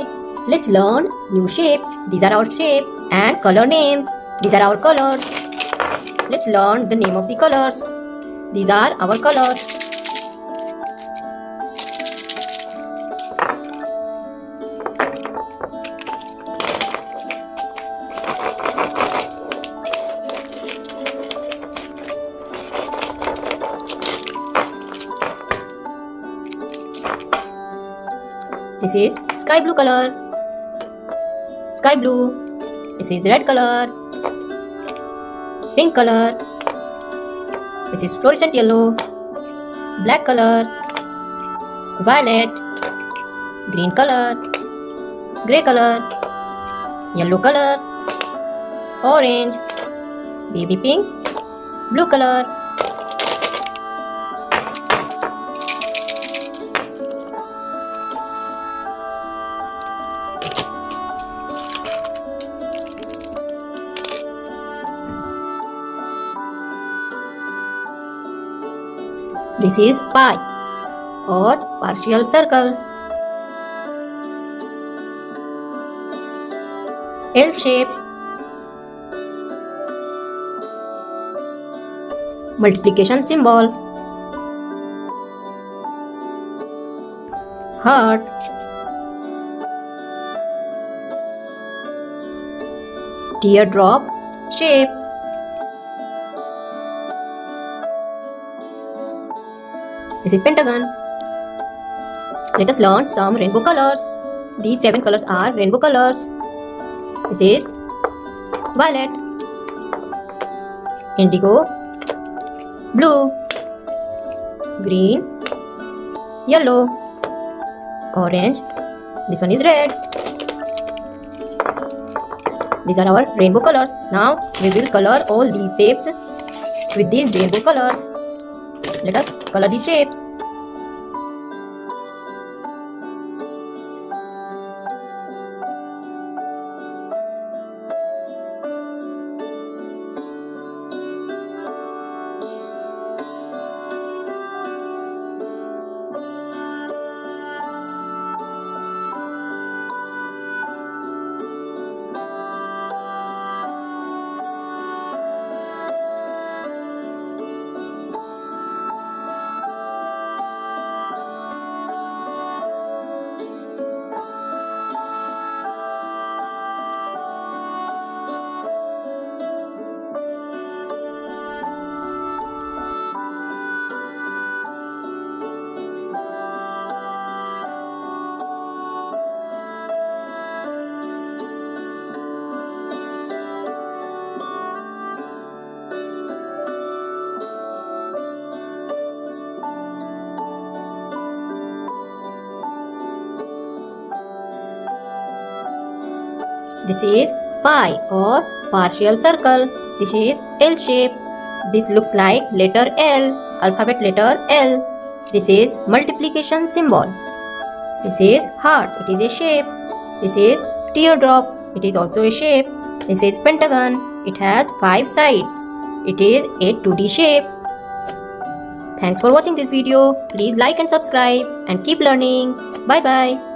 kids. Let's learn new shapes. These are our shapes and color names. These are our colors. Let's learn the name of the colors. These are our colors. This is sky blue color. Sky blue. This is red color. Pink color. This is fluorescent yellow. Black color. Violet. Green color. Grey color. Yellow color. Orange. Baby pink. Blue color. This is pi or partial circle. L shape. Multiplication symbol. Heart. Teardrop shape. This is pentagon. Let us learn some rainbow colors. These seven colors are rainbow colors. This is violet, indigo, blue, green, yellow, orange. This one is red. These are our rainbow colors. Now we will color all these shapes with these rainbow colors. Let us color these shapes. This is pi or partial circle. This is L shape. This looks like letter L, alphabet letter L. This is multiplication symbol. This is heart. It is a shape. This is teardrop. It is also a shape. This is pentagon. It has five sides. It is a 2D shape. Thanks for watching this video. Please like and subscribe and keep learning. Bye bye.